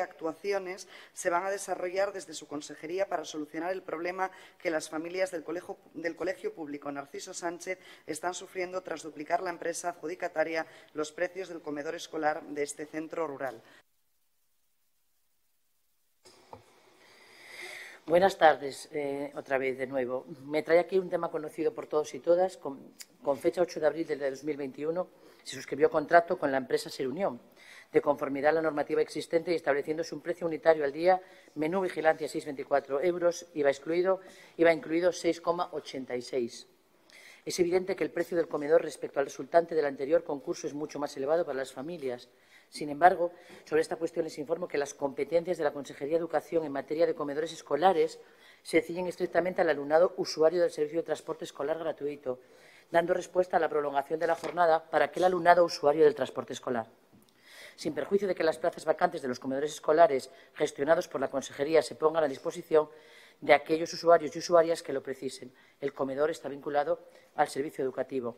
actuaciones se van a desarrollar desde su consejería para solucionar el problema que las familias del Colegio, Público Narciso Sánchez están sufriendo tras duplicar la empresa adjudicataria los precios del comedor escolar de este centro rural. Buenas tardes, eh, otra vez de nuevo. Me trae aquí un tema conocido por todos y todas. Con, con fecha 8 de abril del 2021 se suscribió contrato con la empresa Serunión, de conformidad a la normativa existente y estableciéndose un precio unitario al día, menú vigilancia 6,24 euros, IVA excluido, IVA incluido 6,86. Es evidente que el precio del comedor respecto al resultante del anterior concurso es mucho más elevado para las familias sin embargo, sobre esta cuestión les informo que las competencias de la Consejería de Educación en materia de comedores escolares se ciñen estrictamente al alumnado usuario del servicio de transporte escolar gratuito, dando respuesta a la prolongación de la jornada para aquel alumnado usuario del transporte escolar. Sin perjuicio de que las plazas vacantes de los comedores escolares gestionados por la Consejería se pongan a disposición de aquellos usuarios y usuarias que lo precisen. El comedor está vinculado al servicio educativo.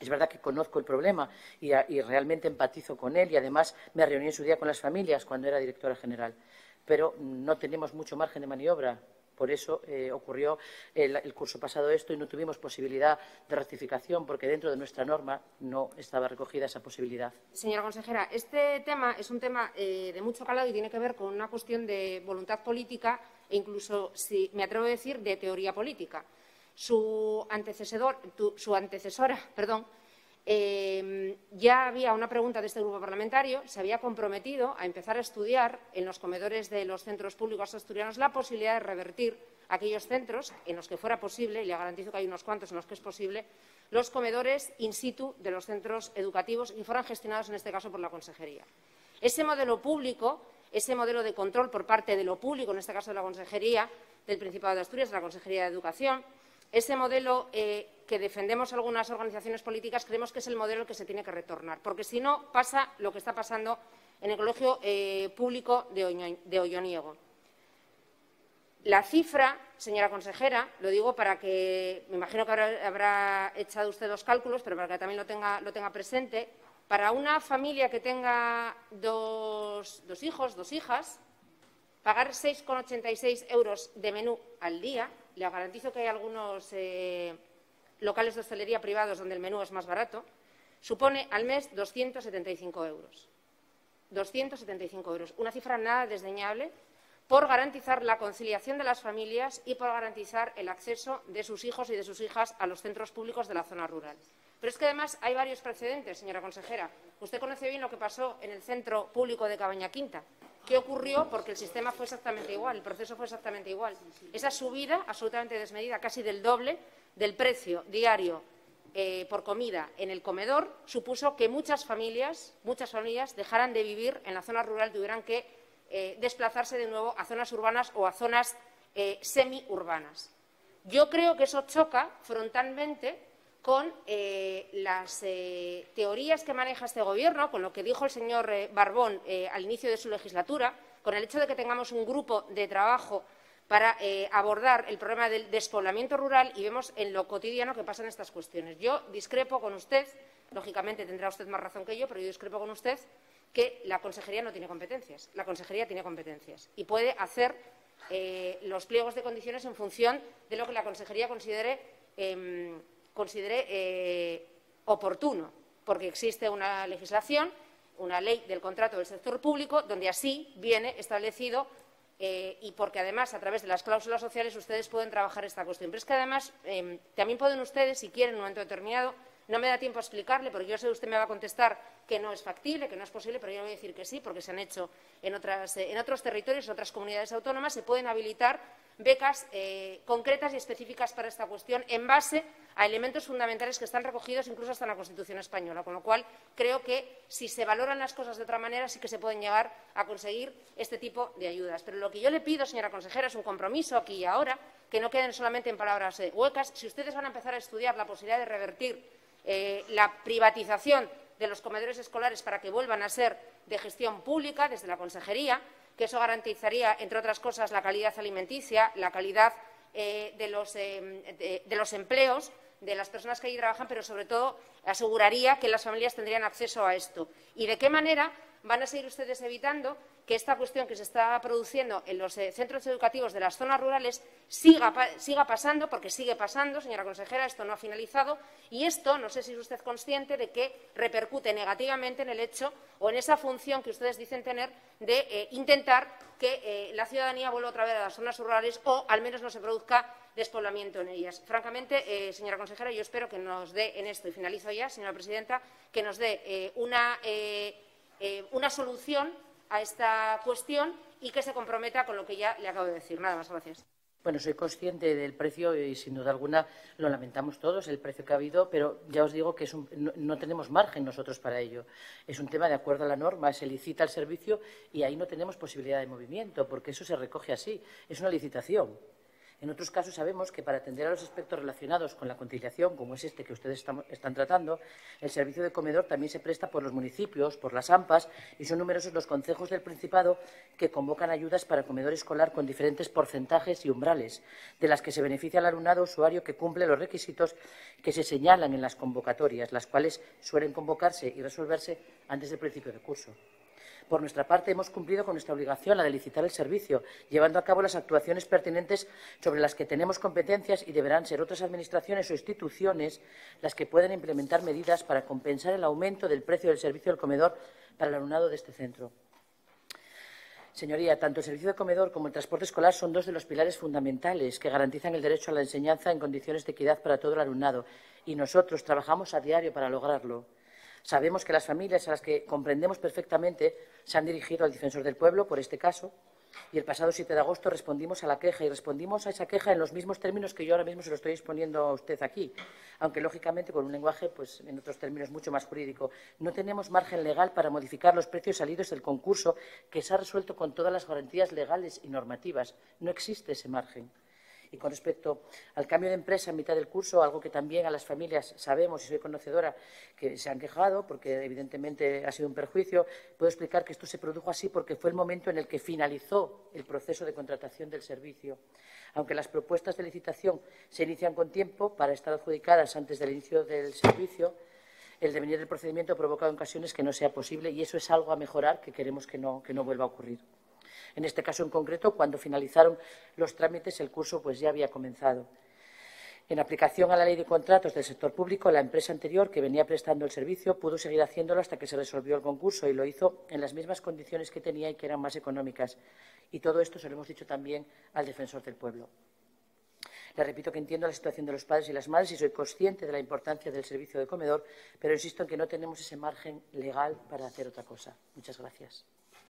Es verdad que conozco el problema y, realmente empatizo con él y además me reuní en su día con las familias cuando era directora general. Pero no tenemos mucho margen de maniobra. Por eso eh, ocurrió el, curso pasado esto y no tuvimos posibilidad de rectificación porque dentro de nuestra norma no estaba recogida esa posibilidad. Señora consejera, este tema es un tema eh, de mucho calado y tiene que ver con una cuestión de voluntad política e incluso, si me atrevo a decir, de teoría política su, su antecesora perdón, eh, ya había una pregunta de este grupo parlamentario, se había comprometido a empezar a estudiar en los comedores de los centros públicos asturianos la posibilidad de revertir aquellos centros en los que fuera posible, y le garantizo que hay unos cuantos en los que es posible, los comedores in situ de los centros educativos y fueran gestionados en este caso por la Consejería. Ese modelo público, ese modelo de control por parte de lo público, en este caso de la Consejería del Principado de Asturias, la Consejería de Educación, ese modelo eh, que defendemos algunas organizaciones políticas creemos que es el modelo que se tiene que retornar, porque si no pasa lo que está pasando en el Colegio eh, Público de, Olloniego. La cifra, señora consejera, lo digo para que, me imagino que habrá, echado usted los cálculos, pero para que también lo tenga, lo tenga presente, para una familia que tenga dos, dos hijos, dos hijas, pagar 6,86 euros de menú al día le garantizo que hay algunos eh, locales de hostelería privados donde el menú es más barato, supone al mes 275 euros. 275 euros, una cifra nada desdeñable por garantizar la conciliación de las familias y por garantizar el acceso de sus hijos y de sus hijas a los centros públicos de la zona rural. Pero es que además hay varios precedentes, señora consejera. Usted conoce bien lo que pasó en el centro público de Cabaña Quinta. ¿Qué ocurrió? Porque el sistema fue exactamente igual, el proceso fue exactamente igual. Esa subida absolutamente desmedida, casi del doble del precio diario eh, por comida en el comedor, supuso que muchas familias, muchas familias dejaran de vivir en la zona rural, tuvieran que eh, desplazarse de nuevo a zonas urbanas o a zonas eh, semiurbanas. Yo creo que eso choca frontalmente con eh, las teorías que maneja este Gobierno, con lo que dijo el señor Barbón al inicio de su legislatura, con el hecho de que tengamos un grupo de trabajo para abordar el problema del despoblamiento rural y vemos en lo cotidiano que pasan estas cuestiones. Yo discrepo con usted, lógicamente tendrá usted más razón que yo, pero yo discrepo con usted que la Consejería no tiene competencias. La Consejería tiene competencias y puede hacer los pliegos de condiciones en función de lo que la Consejería considere em, eh, oportuno, porque existe una legislación, una ley del contrato del sector público, donde así viene establecido eh, y porque además a través de las cláusulas sociales ustedes pueden trabajar esta cuestión. Pero es que además em, también pueden ustedes, si quieren, en un momento determinado, no me da tiempo a explicarle, porque yo sé que usted me va a contestar que no es factible, que no es posible, pero yo voy a decir que sí, porque se han hecho en, eh, otros territorios, en otras comunidades autónomas, se pueden habilitar becas eh, concretas y específicas para esta cuestión en base a elementos fundamentales que están recogidos incluso hasta en la Constitución española. Con lo cual, creo que si se valoran las cosas de otra manera, sí que se pueden llegar a conseguir este tipo de ayudas. Pero lo que yo le pido, señora consejera, es un compromiso aquí y ahora, que no queden solamente en palabras eh, huecas. Si ustedes van a empezar a estudiar la posibilidad de revertir eh, la privatización de los comedores escolares para que vuelvan a ser de gestión pública desde la consejería, que eso garantizaría, entre otras cosas, la calidad alimenticia, la calidad eh, eh, de, los, empleos de las personas que allí trabajan, pero sobre todo aseguraría que las familias tendrían acceso a esto. ¿Y de qué manera van a seguir ustedes evitando que esta cuestión que se está produciendo en los eh, centros educativos de las zonas rurales siga, siga, pasando, porque sigue pasando, señora consejera, esto no ha finalizado, y esto, no sé si es usted consciente de que repercute negativamente en el hecho o en esa función que ustedes dicen tener de eh, intentar que eh, la ciudadanía vuelva otra vez a las zonas rurales o al menos no se produzca despoblamiento en ellas. Francamente, señora consejera, yo espero que nos dé en esto, y finalizo ya, señora presidenta, que nos dé una, una solución a esta cuestión y que se comprometa con lo que ya le acabo de decir. Nada más. Gracias. Bueno, soy consciente del precio y sin duda alguna lo lamentamos todos, el precio que ha habido, pero ya os digo que no, tenemos margen nosotros para ello. Es un tema de acuerdo a la norma, se licita el servicio y ahí no tenemos posibilidad de movimiento, porque eso se recoge así. Es una licitación. En otros casos sabemos que para atender a los aspectos relacionados con la conciliación, como es este que ustedes están, tratando, el servicio de comedor también se presta por los municipios, por las AMPAs, y son numerosos los concejos del Principado que convocan ayudas para comedor escolar con diferentes porcentajes y umbrales, de las que se beneficia el alumnado usuario que cumple los requisitos que se señalan en las convocatorias, las cuales suelen convocarse y resolverse antes del principio de curso. Por nuestra parte, hemos cumplido con nuestra obligación, la de licitar el servicio, llevando a cabo las actuaciones pertinentes sobre las que tenemos competencias y deberán ser otras administraciones o instituciones las que puedan implementar medidas para compensar el aumento del precio del servicio del comedor para el alumnado de este centro. Señoría, tanto el servicio de comedor como el transporte escolar son dos de los pilares fundamentales que garantizan el derecho a la enseñanza en condiciones de equidad para todo el alumnado y nosotros trabajamos a diario para lograrlo. Sabemos que las familias a las que comprendemos perfectamente se han dirigido al defensor del pueblo por este caso y el pasado 7 de agosto respondimos a la queja y respondimos a esa queja en los mismos términos que yo ahora mismo se lo estoy exponiendo a usted aquí, aunque lógicamente con un lenguaje, pues en otros términos, mucho más jurídico. No tenemos margen legal para modificar los precios salidos del concurso que se ha resuelto con todas las garantías legales y normativas. No existe ese margen. Y con respecto al cambio de empresa en mitad del curso, algo que también a las familias sabemos y soy conocedora que se han quejado, porque evidentemente ha sido un perjuicio, puedo explicar que esto se produjo así porque fue el momento en el que finalizó el proceso de contratación del servicio. Aunque las propuestas de licitación se inician con tiempo para estar adjudicadas antes del inicio del servicio, el devenir del procedimiento provoca en ocasiones que no sea posible y eso es algo a mejorar que queremos que no vuelva a ocurrir. En este caso en concreto, cuando finalizaron los trámites, el curso pues ya había comenzado. En aplicación a la ley de contratos del sector público, la empresa anterior que venía prestando el servicio pudo seguir haciéndolo hasta que se resolvió el concurso y lo hizo en las mismas condiciones que tenía y que eran más económicas. Y todo esto se lo hemos dicho también al defensor del pueblo. Le repito que entiendo la situación de los padres y las madres y soy consciente de la importancia del servicio de comedor, pero insisto en que no tenemos ese margen legal para hacer otra cosa. Muchas gracias.